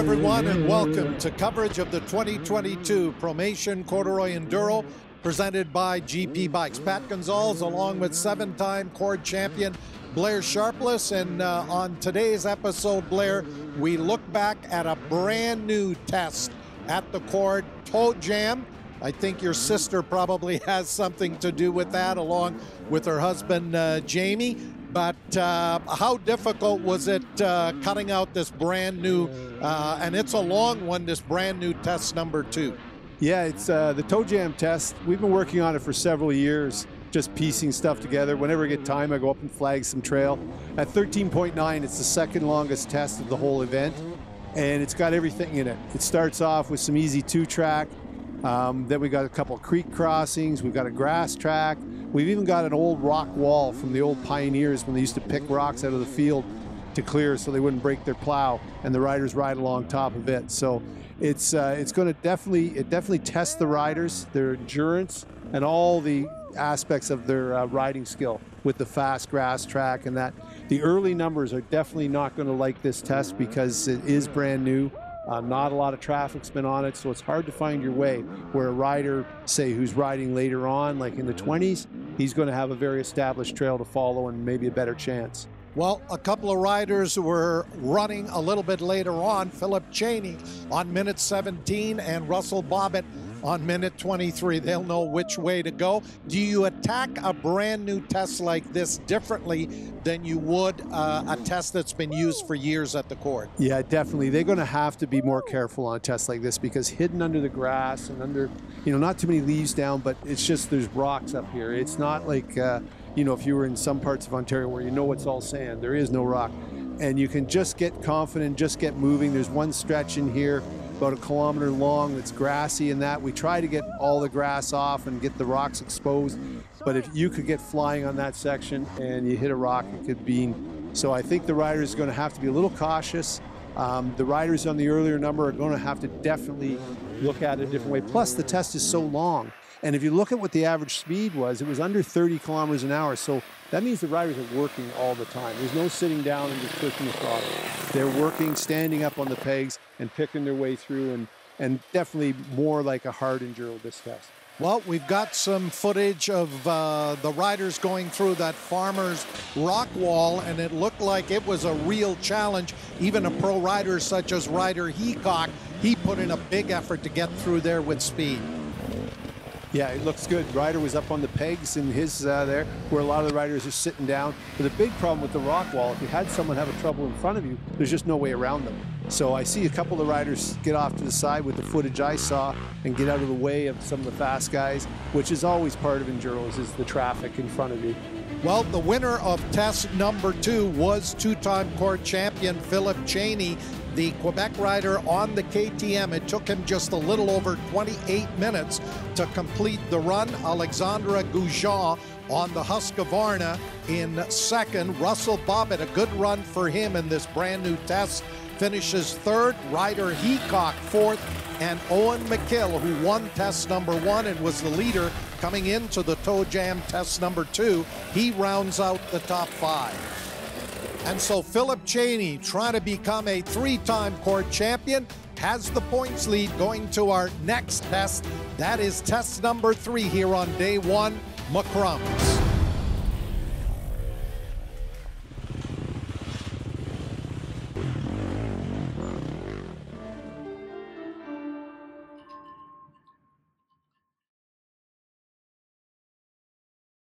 everyone, and welcome to coverage of the 2022 Promation Corduroy Enduro presented by GP Bikes. Pat Gonzalez, along with seven time Cord champion Blair Sharpless. And uh, on today's episode, Blair, we look back at a brand new test at the Cord ToJam. I think your sister probably has something to do with that, along with her husband, uh, Jamie. But uh, how difficult was it uh, cutting out this brand new, uh, and it's a long one, this brand new test number two? Yeah, it's uh, the ToJam test. We've been working on it for several years, just piecing stuff together. Whenever I get time, I go up and flag some trail. At 13.9, it's the second longest test of the whole event, and it's got everything in it. It starts off with some easy two track. Um, then we've got a couple creek crossings. We've got a grass track. We've even got an old rock wall from the old pioneers when they used to pick rocks out of the field to clear so they wouldn't break their plow, and the riders ride along top of it. So it's uh, it's going to definitely it definitely test the riders, their endurance, and all the aspects of their uh, riding skill with the fast grass track and that. The early numbers are definitely not going to like this test because it is brand new. Uh, not a lot of traffic's been on it, so it's hard to find your way. Where a rider, say, who's riding later on, like in the 20s, he's going to have a very established trail to follow and maybe a better chance. Well, a couple of riders were running a little bit later on. Philip Cheney on minute 17 and Russell Bobbitt on minute 23. They'll know which way to go. Do you attack a brand new test like this differently than you would uh, a test that's been used for years at the Cord? Yeah, definitely. They're going to have to be more careful on a test like this because hidden under the grass and under, you know, not too many leaves down, but it's just there's rocks up here. It's not like, uh, you know, if you were in some parts of Ontario where you know it's all sand, there is no rock. And you can just get confident, just get moving. There's one stretch in here about a kilometer long that's grassy and that. We try to get all the grass off and get the rocks exposed. But if you could get flying on that section and you hit a rock, it could be. So I think the rider is going to have to be a little cautious. Um, the riders on the earlier number are going to have to definitely look at it a different way. Plus, the test is so long. And if you look at what the average speed was, it was under 30 kilometers an hour. So that means the riders are working all the time. There's no sitting down and just pushing the throttle. They're working, standing up on the pegs and picking their way through and, and definitely more like a hard enduro this test. Well, we've got some footage of uh, the riders going through that farmer's rock wall, and it looked like it was a real challenge. Even a pro rider such as Ryder Heacock, he put in a big effort to get through there with speed. Yeah, it looks good. Ryder was up on the pegs in his uh, there, where a lot of the riders are sitting down. But the big problem with the rock wall, if you had someone have a trouble in front of you, there's just no way around them. So I see a couple of riders get off to the side with the footage I saw and get out of the way of some of the fast guys, which is always part of enduros, is the traffic in front of you. Well, the winner of test number two was two-time Cord champion Philip Cheney the Quebec rider on the KTM. It took him just a little over 28 minutes to complete the run. Alexandra Gougeon on the Husqvarna in second. Russell Bobbitt, a good run for him in this brand new test, finishes third. Ryder Heacock fourth. And Owen McKill, who won test number one and was the leader coming into the ToJam test number two, he rounds out the top five. And so Philip Cheney, trying to become a three-time Cord champion, has the points lead going to our next test. That is test number three here on day one, Macrums.